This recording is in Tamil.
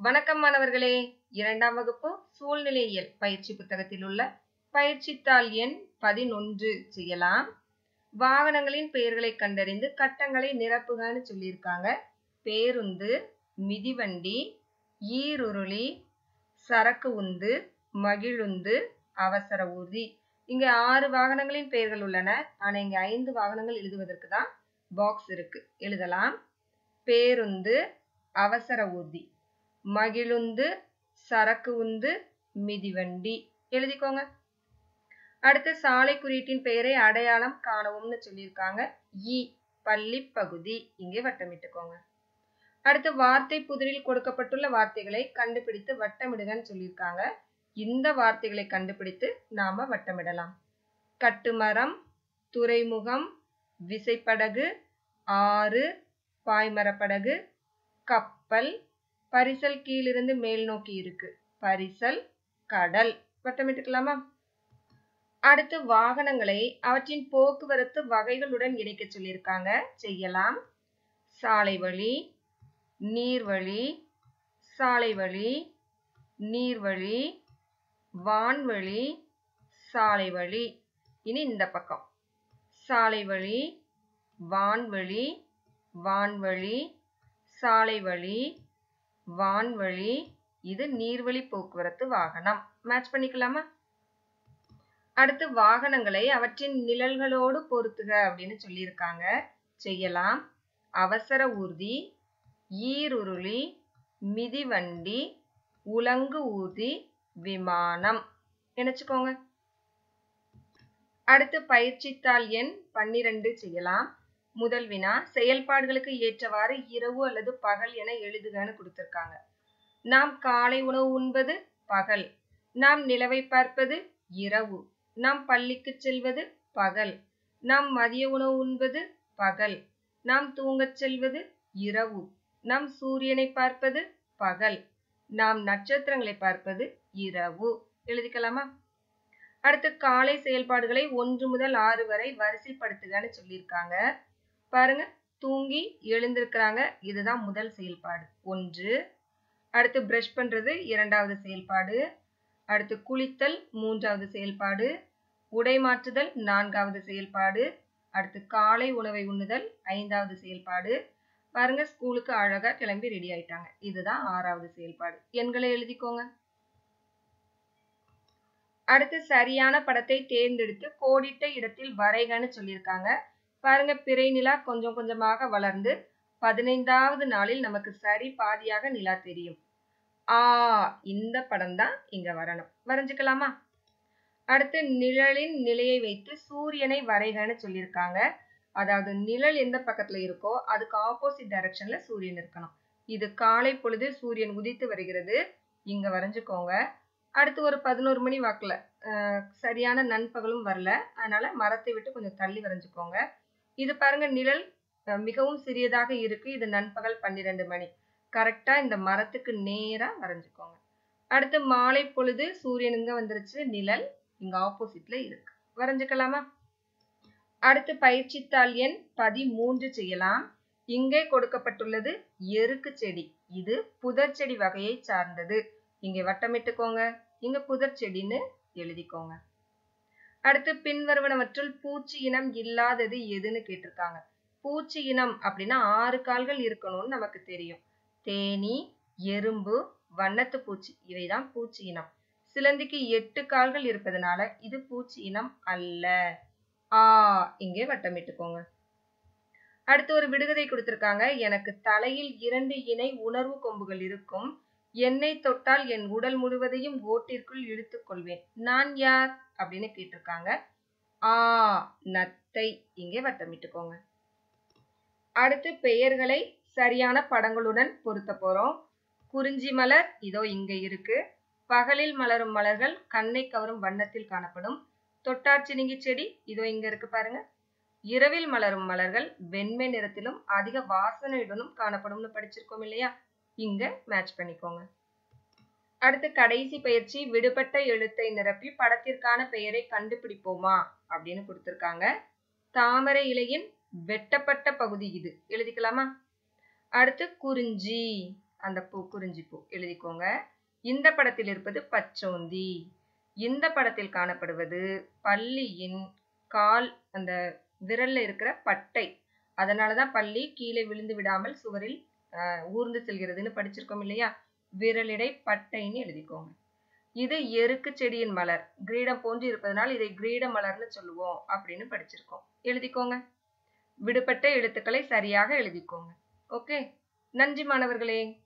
வணக்கம் மாணவர்களே. இரண்டாம் வகுப்பு சூழ்நிலையியல் பயிற்சி புத்தகத்தில் உள்ள பயிற்சித்தாள் எண் பதினொன்று செய்யலாம். வாகனங்களின் பெயர்களை கண்டறிந்து கட்டங்களை நிரப்புகன்னு சொல்லியிருக்காங்க. பேருந்து மிதிவண்டி ஈருருளி சரக்கு உந்து மகிழுந்து அவசர ஊர்தி. இங்க ஆறு வாகனங்களின் பெயர்கள் உள்ளன. ஆனா இங்க ஐந்து வாகனங்கள் எழுதுவதற்கு தான் பாக்ஸ் இருக்கு. எழுதலாம். பேருந்து அவசர ஊர்தி. மகிழுந்து சரக்கு உந்து மிதிவண்டி எழுதிக்கோங்க. அடுத்து சாலை குறியீட்டின் பெயரை அடையாளம் காணவும்னு சொல்லியிருக்காங்க. இ பள்ளி பகுதி. இங்கே வட்டமிட்டுக்கோங்க. அடுத்து வார்த்தை புதிரில் கொடுக்கப்பட்டுள்ள வார்த்தைகளை கண்டுபிடித்து வட்டமிடுங்கன்னு சொல்லியிருக்காங்க. இந்த வார்த்தைகளை கண்டுபிடித்து நாம வட்டமிடலாம். கட்டுமரம் துறைமுகம் விசைப்படகு ஆறு பாய்மரப்படகு கப்பல் பரிசல் கீழிருந்து மேல் நோக்கி இருக்கு. பரிசல் கடல். வட்டமிட்டுக்கலாமா அடுத்து வாகனங்களை அவற்றின் போக்குவரத்து வகைகளுடன் இணைக்க சொல்லியிருக்காங்க. செய்யலாம். சாலை வழி நீர்வழி சாலை வழி நீர்வழி வான்வழி சாலை வழி. இனி இந்த பக்கம். சாலை வழி வான்வழி வான்வழி சாலை வழி வான்வழி இது நீர்வழி போக்குவரத்து வாகனம். மேட்ச் பண்ணிக்கலாமா? அடுத்து வாகனங்களை அவற்றின் நிழல்களோடு பொருத்துக அப்படின்னு சொல்லியிருக்காங்க. செய்யலாம். அவசர ஊர்தி ஈருருளி மிதிவண்டி உலங்கு ஊர்தி விமானம். நினைச்சுக்கோங்க அடுத்து பயிற்சித்தாள் எண் பன்னிரண்டு செய்யலாம். முதல் வினா செயல்பாடுகளுக்கு ஏற்றவாறு இரவு அல்லது பகல் என எழுதுகன்னு கொடுத்துருக்காங்க. நாம் காலை உணவு உண்பது பகல். நாம் நிலவை பார்ப்பது இரவு. நாம் பள்ளிக்கு செல்வது பகல். நாம் மதிய உணவு உண்பது பகல். நாம் தூங்கச் செல்வது இரவு. நாம் சூரியனை பார்ப்பது பகல். நாம் நட்சத்திரங்களை பார்ப்பது இரவு. எழுதிக்கலாமா? அடுத்து காலை செயல்பாடுகளை ஒன்று முதல் ஆறு வரை வரிசைப்படுத்துகன்னு சொல்லியிருக்காங்க. பாருங்க தூங்கி எழுந்திருக்கிறாங்க. இதுதான் முதல் செயல்பாடு. ஒன்று. அடுத்து பிரஷ் பண்ணுறது இரண்டாவது செயல்பாடு. அடுத்து குளித்தல் மூன்றாவது செயல்பாடு. உடை மாற்றுதல் நான்காவது செயல்பாடு. அடுத்து காலை உணவை உண்ணுதல் ஐந்தாவது செயல்பாடு. பாருங்க ஸ்கூலுக்கு அழகாக கிளம்பி ரெடி ஆயிட்டாங்க. இதுதான் ஆறாவது செயல்பாடு. எண்களை எழுதிக்கோங்க. அடுத்து சரியான படத்தை தேர்ந்தெடுத்து கோடிட்ட இடத்தில் வரைகன்னு சொல்லியிருக்காங்க. பாருங்க பிறை நிலா கொஞ்சம் கொஞ்சமாக வளர்ந்து பதினைந்தாவது நாளில் நமக்கு சரி பாதியாக நிலா தெரியும். ஆ இந்த படம் தான் இங்க வரணும். வரைஞ்சுக்கலாமா? அடுத்து நிழலின் நிலையை வைத்து சூரியனை வரைகன்னு சொல்லியிருக்காங்க. அதாவது நிழல் எந்த பக்கத்துல இருக்கோ அதுக்கு ஆப்போசிட் டைரக்ஷன்ல சூரியன் இருக்கணும். இது காலை பொழுது சூரியன் உதித்து வருகிறது. இங்க வரைஞ்சுக்கோங்க. அடுத்து ஒரு பதினோரு மணி வாக்குல சரியான நண்பகலும் வரல. அதனால மரத்தை விட்டு கொஞ்சம் தள்ளி வரைஞ்சுக்கோங்க. இது பாருங்க நிழல் மிகவும் சிறியதாக இருக்கு. இது நண்பகல் பன்னிரெண்டு மணி. கரெக்டா இந்த மரத்துக்கு நேரா வரைஞ்சுக்கோங்க. அடுத்து மாலை பொழுது சூரியன் இங்க வந்துருச்சு? நிழல் இங்க ஆப்போசிட்ல இருக்கு. வரைஞ்சுக்கலாமா? அடுத்து பயிற்சித்தாள் எண் பதிமூன்று செய்யலாம். இங்கே கொடுக்கப்பட்டுள்ளது எருக்கு செடி. இது புதர் செடி வகையை சார்ந்தது. இங்கே வட்டமிட்டுக்கோங்க. இங்க புதர் செடின்னு எழுதிக்கோங்க. அடுத்து பின்வருவனவற்றுள் பூச்சி இனம் இல்லாதது எதுன்னு கேட்டிருக்காங்க. பூச்சி இனம் அப்படின்னா ஆறு கால்கள் இருக்கணும்னு நமக்கு தெரியும். தேனி எறும்பு வண்ணத்து பூச்சி இவைதான் பூச்சி இனம். சிலந்திக்கு எட்டு கால்கள் இருப்பதனால இது பூச்சி இனம் அல்ல. ஆ இங்கே வட்டமிட்டுக்கோங்க அடுத்து ஒரு விடுகதை கொடுத்திருக்காங்க. எனக்கு தலையில் இரண்டு இணை உணர்வு கொம்புகள் இருக்கும். என்னை தொட்டால் என் உடல் முழுவதையும் ஓட்டிற்குள் இழுத்துக்கொள்வேன் நான் யார்? அப்படின்னு கேட்டிருக்காங்க. ஆ நத்தை. இங்கே வட்டமிட்டுக்கோங்க. அடுத்து பெயர்களை சரியான படங்களுடன் பொருத்த போறோம். குறிஞ்சி மலர் இதோ இங்க இருக்கு. பகலில் மலரும் மலர்கள் கண்ணை கவரும் வண்ணத்தில் காணப்படும். தொட்டாச்சினிங்கி செடி இதோ இங்க இருக்கு பாருங்க. இரவில் மலரும் மலர்கள் வெண்மை நிறத்திலும் அதிக வாசனையுடனும் காணப்படும்னு படிச்சிருக்கோம் இல்லையா? இங்க மேட்ச் பண்ணிக்கோங்க. அடுத்து கடைசி பயிற்சி விடுபட்ட எழுத்தை நிரப்பி படத்திற்கான பெயரை கண்டுபிடிப்போமா? அப்படின்னு கொடுத்துருக்காங்க. தாமரை இலையின் வெட்டப்பட்ட பகுதி இது. எழுதிக்கலாமா? அடுத்து குறிஞ்சி. அந்த பூ குறிஞ்சி பூ. எழுதிக்கோங்க. இந்த படத்தில் இருப்பது பச்சோந்தி. இந்த படத்தில் காணப்படுவது பள்ளியின் கால் அந்த விரல்ல இருக்கிற பட்டை. அதனாலதான் பள்ளி கீழே விழுந்து விடாமல் சுவரில் ஊர்ந்து செல்கிறதுன்னு படிச்சிருக்கோம் இல்லையா? விரலிடை பட்டைன்னு எழுதிக்கோங்க. இது எருக்கு செடியின் மலர். கிரீடம் போன்று இருப்பதனால் இதை கிரீட மலர்னு சொல்லுவோம் அப்படின்னு படிச்சிருக்கோம். எழுதிக்கோங்க. விடுபட்ட எழுத்துக்களை சரியாக எழுதிக்கோங்க. ஓகே? நன்றி மாணவர்களே.